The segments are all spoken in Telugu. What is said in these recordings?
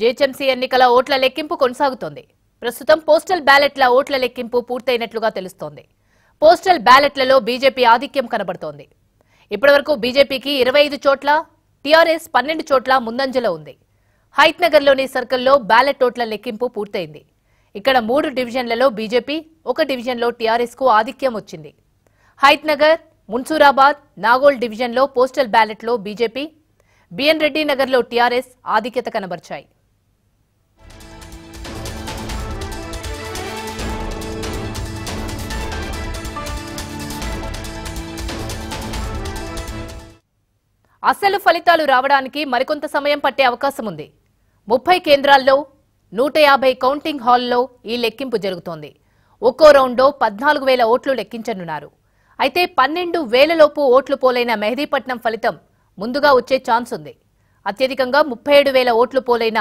జీహెచ్ఎంసీ ఎన్నికల ఓట్ల లెక్కింపు కొనసాగుతోంది. ప్రస్తుతం పోస్టల్ బ్యాలెట్ల ఓట్ల లెక్కింపు పూర్తయినట్లుగా తెలుస్తోంది. పోస్టల్ బ్యాలెట్లలో బీజేపీ ఆధిక్యం కనబడుతోంది. ఇప్పటివరకు బీజేపీకి ఇరవై ఐదు చోట్ల టీఆర్ఎస్ పన్నెండు చోట్ల ముందంజలో ఉంది. హైత్ నగర్లోని సర్కిల్లో బ్యాలెట్ ఓట్ల లెక్కింపు పూర్తయింది. ఇక్కడ మూడు డివిజన్లలో బీజేపీ ఒక డివిజన్లో టీఆర్ఎస్కు ఆధిక్యం వచ్చింది. హైత్ నగర్ మున్సూరాబాద్ నాగోల్ డివిజన్లో పోస్టల్ బ్యాలెట్లో బీజేపీ బిఎన్ రెడ్డి నగర్లో టీఆర్ఎస్ ఆధిక్యత కనబర్చాయి. అసలు ఫలితాలు రావడానికి మరికొంత సమయం పట్టే అవకాశం ఉంది. ముప్పై కేంద్రాల్లో నూట యాభై కౌంటింగ్ హాల్లో ఈ లెక్కింపు జరుగుతోంది. ఒక్కో రౌండ్లో పద్నాలుగు వేల ఓట్లు లెక్కించనున్నారు. అయితే పన్నెండు వేలలోపు ఓట్లు పోలైన మెహదీపట్నం ఫలితం ముందుగా వచ్చే ఛాన్స్ ఉంది. అత్యధికంగా ముప్పై ఏడు వేల ఓట్లు పోలైన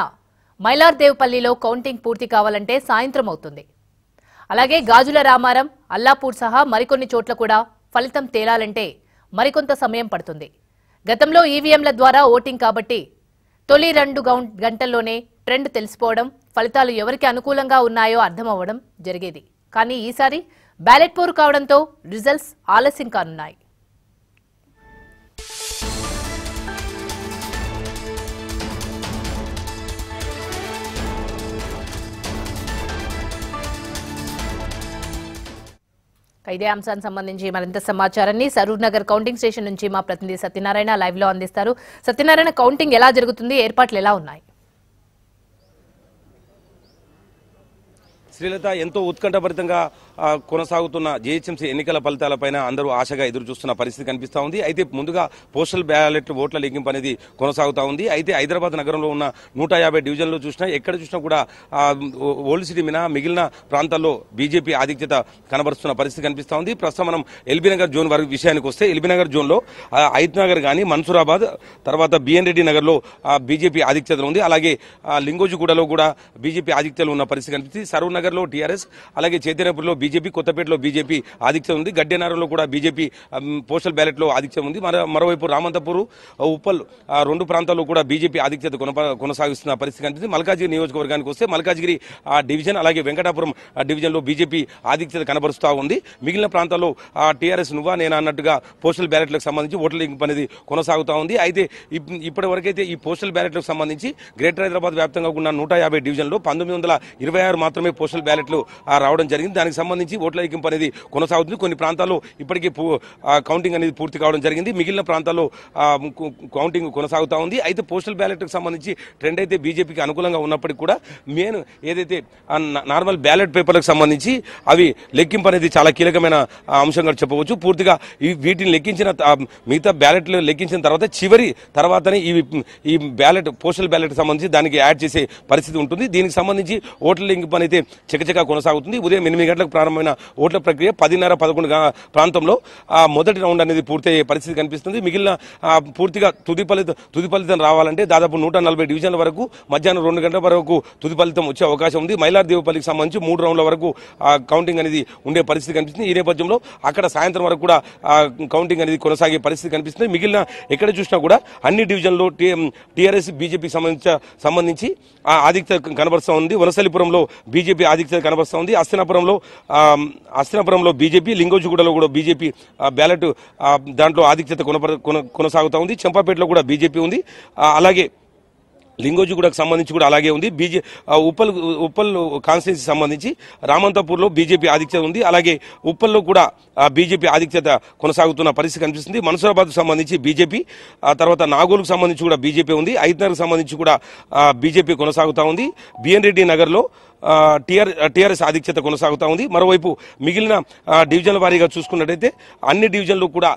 మైలార్దేవ్పల్లిలో కౌంటింగ్ పూర్తి కావాలంటే సాయంత్రం అవుతుంది. అలాగే గాజుల రామారం అల్లాపూర్ సహా మరికొన్ని చోట్ల కూడా ఫలితం తేలాలంటే మరికొంత సమయం పడుతుంది. గతంలో ఈవీఎంల ద్వారా ఓటింగ్ కాబట్టి తొలి రెండు గంటల్లోనే ట్రెండ్ తెలిసిపోవడం ఫలితాలు ఎవరికి అనుకూలంగా ఉన్నాయో అర్థమవ్వడం జరిగేది. కానీ ఈసారి బ్యాలెట్ పోరు కావడంతో రిజల్ట్స్ ఆలస్యం కానున్నాయి. ఇదే అంశానికి సంబంధించి మరింత సమాచారాన్ని సరూర్ నగర్ కౌంటింగ్ స్టేషన్ నుంచి మా ప్రతినిధి సత్యనారాయణ లైవ్లో అందిస్తారు. సత్యనారాయణ కౌంటింగ్ ఎలా జరుగుతుంది? ఏర్పాట్లు ఎలా ఉన్నాయి? శ్రీలత ఎంతో ఉత్కంఠభరితంగా కొనసాగుతున్న జీహెచ్ఎంసీ ఎన్నికల ఫలితాలపైన అందరూ ఆశగా ఎదురు చూస్తున్న పరిస్థితి కనిపిస్తూ ఉంది. అయితే ముందుగా పోస్టల్ బ్యాలెట్ ఓట్ల లెక్కింపు అనేది కొనసాగుతూ ఉంది. అయితే హైదరాబాద్ నగరంలో ఉన్న నూట యాభై డివిజన్లు చూసినా ఎక్కడ చూసినా కూడా ఓల్డ్ సిటీ మినహా మిగిలిన ప్రాంతాల్లో బీజేపీ ఆధిక్యత కనబరుస్తున్న పరిస్థితి కనిపిస్తూ ఉంది. ప్రస్తుతం మనం ఎల్బీ నగర్ జోన్ వరకు విషయానికి వస్తే ఎల్బీ నగర్ జోన్లో ఆ, నగర్ కానీ మన్సూరాబాద్ తర్వాత బిఎన్ రెడ్డి నగర్లో బీజేపీ ఆధిక్యతలు ఉంది. అలాగే ఆ, లింగోజిగూడలో కూడా బీజేపీ ఆధిక్యతలు ఉన్న పరిస్థితి కనిపిస్తుంది. సరూర్ నగర్లో టీఆర్ఎస్ అలాగే చైతన్యపూర్లో బీజేపీ కొత్తపేటలో బీజేపీ ఆధిక్యం ఉంది. గడ్డెనారంలో కూడా బీజేపీ పోస్టల్ బ్యాలెట్లో ఆధిక్యం ఉంది. మరో మరోవైపు రామంతపూర్ ఉప్పల్ ఆ, రెండు ప్రాంతాల్లో కూడా బీజేపీ ఆధిక్యత కొనప- కొనసాగిస్తున్న పరిస్థితి కనిపిస్తుంది. మల్కాజిగిరి నియోజకవర్గానికి వస్తే మల్కాజిగిరి ఆ, డివిజన్ అలాగే వెంకటాపురం ఆ, డివిజన్లో బీజేపీ ఆధిక్యత కనబరుస్తూ ఉంది. మిగిలిన ప్రాంతాల్లో టీఆర్ఎస్ నువ్వా నేను అన్నట్టుగా పోస్టల్ బ్యాలెట్లకు సంబంధించి ఓట్ల లెక్కింపు అనేది కొనసాగుతూ ఉంది. అయితే ఇప్- ఇప్పటి వరకైతే ఈ పోస్టల్ బ్యాలెట్లకు సంబంధించి గ్రేటర్ హైదరాబాద్ వ్యాప్తంగా ఉన్న నూట యాభై డివిజన్లో పంతొమ్మిది వందల ఇరవై ఆరు మాత్రమే పోస్టల్ బ్యాలెట్లు రావడం జరిగింది. దానికి సంబంధించి ఓట్ల లెక్కింపు అనేది కొనసాగుతుంది. కొన్ని ప్రాంతాల్లో ఇప్పటికీ కౌంటింగ్ అనేది పూర్తి కావడం జరిగింది. మిగిలిన ప్రాంతాల్లో కౌంటింగ్ కొనసాగుతూ ఉంది. అయితే పోస్టల్ బ్యాలెట్కి సంబంధించి ట్రెండ్ అయితే బీజేపీకి అనుకూలంగా ఉన్నప్పటికీ కూడా మెయిన్ ఏదైతే నార్మల్ బ్యాలెట్ పేపర్లకు సంబంధించి అవి లెక్కింపు అనేది చాలా కీలకమైన అంశంగా చెప్పవచ్చు. పూర్తిగా వీటిని లెక్కించిన మిగతా బ్యాలెట్లు లెక్కించిన తర్వాత చివరి తర్వాతనే ఈ ఈ బ్యాలెట్ పోస్టల్ బ్యాలెట్కి సంబంధించి దానికి యాడ్ చేసే పరిస్థితి ఉంటుంది. దీనికి సంబంధించి ఓట్ల లెక్కింపు అనేది చకచకా కొనసాగుతుంది. ఉదయం ఎనిమిది గంటలకు ప్రారంభమైన ఓట్ల ప్రక్రియ పదిన్నర పదకొండు ప్రాంతంలో మొదటి రౌండ్ అనేది పూర్తయ్యే పరిస్థితి కనిపిస్తుంది. మిగిలిన పూర్తిగా తుది ఫలితం తుది ఫలితం రావాలంటే దాదాపు నూట నలభై డివిజన్ల వరకు మధ్యాహ్నం రెండు గంటల వరకు తుది ఫలితం వచ్చే అవకాశం ఉంది. మైలార్ దేవపల్లికి సంబంధించి మూడు రౌండ్ల వరకు కౌంటింగ్ అనేది ఉండే పరిస్థితి కనిపిస్తుంది. ఈ నేపథ్యంలో అక్కడ సాయంత్రం వరకు కూడా కౌంటింగ్ అనేది కొనసాగే పరిస్థితి కనిపిస్తుంది. మిగిలిన ఎక్కడ చూసినా కూడా అన్ని డివిజన్లో టీఆర్ఎస్ బీజేపీ సంబంధించి సంబంధించి ఆధిక్యత కనబరుస్తూ ఉంది. వనసలిపురంలో బీజేపీ ఆధిక్యత కనబరుస్తూ ఉంది అస్తినాపురంలో అస్తినాపురంలో బీజేపీ లింగోజిగూడలో కూడా బీజేపీ బ్యాలెట్ దాంట్లో ఆధిక్యత కొన- కొనసాగుతూ ఉంది చంపాపేటలో కూడా బీజేపీ ఉంది. అలాగే లింగోజిగూడకు సంబంధించి కూడా అలాగే ఉంది. బీజే ఉప్పల్ ఉప్పల్ కాన్స్టిట్యున్సీ సంబంధించి రామంతపూర్లో బీజేపీ ఆధిక్యత ఉంది. అలాగే ఉప్పల్లో కూడా బీజేపీ ఆధిక్యత కొనసాగుతున్న పరిస్థితి కనిపిస్తుంది. మన్సూరాబాద్ సంబంధించి బీజేపీ తర్వాత నాగోలుకు సంబంధించి కూడా బీజేపీ ఉంది. ఐద్నర్కు సంబంధించి కూడా బీజేపీ కొనసాగుతూ ఉంది. బిఎన్ రెడ్డి నగర్లో టీఆర్ టీఆర్ఎస్ ఆధిక్యత కొనసాగుతూ ఉంది. మరోవైపు మిగిలిన డివిజన్ల వారీగా చూసుకున్నట్టయితే అన్ని డివిజన్లు కూడా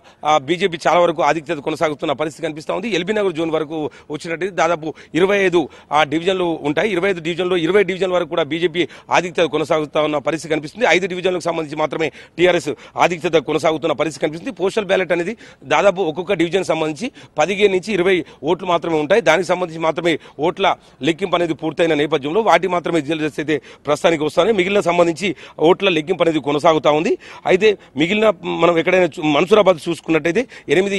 బీజేపీ చాలా వరకు ఆధిక్యత కొనసాగుతున్న పరిస్థితి కనిపిస్తూ ఉంది. ఎల్బీనగర్ జోన్ వరకు వచ్చినట్టయితే దాదాపు ఇరవై ఐదు ఆ డివిజన్లు ఉంటాయి. ఇరవై ఐదు డివిజన్లో ఇరవై డివిజన్ వరకు కూడా బీజేపీ ఆధిక్యత కొనసాగుతా ఉన్న పరిస్థితి కనిపిస్తుంది. ఐదు డివిజన్లకు సంబంధించి మాత్రమే టీఆర్ఎస్ ఆధిక్యత కొనసాగుతున్న పరిస్థితి కనిపిస్తుంది. పోస్టల్ బ్యాలెట్ అనేది దాదాపు ఒక్కొక్క డివిజన్ సంబంధించి పదిహేను నుంచి ఇరవై ఓట్లు మాత్రమే ఉంటాయి. దానికి సంబంధించి మాత్రమే ఓట్ల లెక్కింపు అనేది పూర్తయిన నేపథ్యంలో వాటి మాత్రమే రిజల్ట్ చేస్తే అయితే ప్రస్తుతానికి వస్తానే మిగిలిన సంబంధించి ఓట్ల లెక్కింపు అనేది కొనసాగుతా ఉంది. అయితే మిగిలిన మనం ఎక్కడైనా చూ- మన్సూరాబాద్ చూసుకున్నట్టయితే ఎనిమిది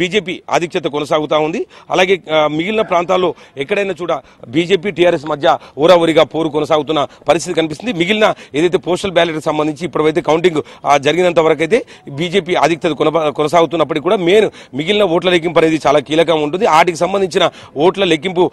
బీజేపీ ఆధిక్యత కొనసాగుతా ఉంది. అలాగే మిగిలిన ప్రాంతాల్లో ఎక్కడైనా చూడ బీజేపీ టీఆర్ఎస్ మధ్య ఊరావురిగా పోరు కొనసాగుతున్న పరిస్థితి కనిపిస్తుంది. మిగిలిన ఏదైతే పోస్టల్ బ్యాలెట్ సంబంధించి ఇప్పటివైతే కౌంటింగ్ జరిగినంత వరకు అయితే బీజేపీ ఆధిక్యత కొనసాగుతున్నప్పటికీ కూడా మెయిన్ మిగిలిన ఓట్ల లెక్కింపు అనేది చాలా కీలకంగా ఉంటుంది. వాటికి సంబంధించిన ఓట్ల లెక్కింపు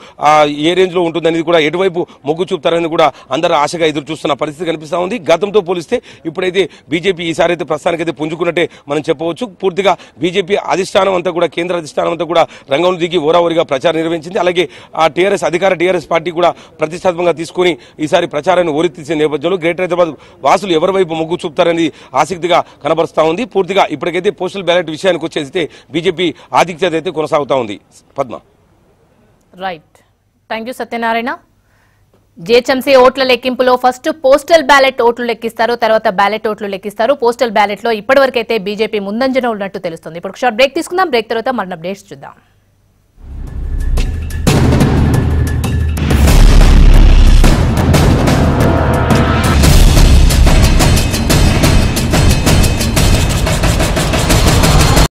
ఏ రేంజ్లో ఉంటుంది అనేది కూడా ఎటువైపు మొగ్గు చూపుతారని కూడా అందరూ ఆశగా ఎదురు చూస్తున్న పరిస్థితి కనిపిస్తూ ఉంది. గతంతో పోలిస్తే ఇప్పుడైతే బీజేపీ ఈసారి అయితే ప్రస్తుతానికైతే పుంజుకున్నట్టే మనం చెప్పవచ్చు. పూర్తిగా బీజేపీ అధిష్టానం అంతా కూడా కేంద్ర అధిష్టానం అంతా కూడా రంగంలో దిగి ఓరావరిగా ప్రచారం నిర్వహించింది. అలాగే ఆ టీఆర్ఎస్ అధికార టీఆర్ఎస్ పార్టీ కూడా ప్రతిష్టాత్మకంగా తీసుకుని ఈసారి ప్రచారాన్ని ఓరెత్తించిన నేపథ్యంలో గ్రేటర్ హైదరాబాద్ వాసులు ఎవరి వైపు మొగ్గు చూపుతారనేది ఆసక్తిగా కనబరుస్తూ ఉంది. పూర్తిగా ఇప్పటికైతే పోస్టల్ బ్యాలెట్ విషయానికి వచ్చేస్తే బీజేపీ ఆధిక్యత అయితే కొనసాగుతా ఉంది. Padma. Right thank you Satyanarayana GHMC ఓట్ల లెక్కింపులో ఫస్ట్ పోస్టల్ బ్యాలెట్ ఓట్లు లెక్కిస్తారు తర్వాత బ్యాలెట్ ఓట్లు లెక్కిస్తారు. పోస్టల్ బ్యాలెట్లో ఇప్పటివరకైతే బీజేపీ ముందంజన ఉన్నట్టు తెలుస్తుంది. ఇప్పుడు షార్ట్ బ్రేక్ తీసుకుందాం. బ్రేక్ తర్వాత మరణ అప్డేట్స్ చూద్దాం.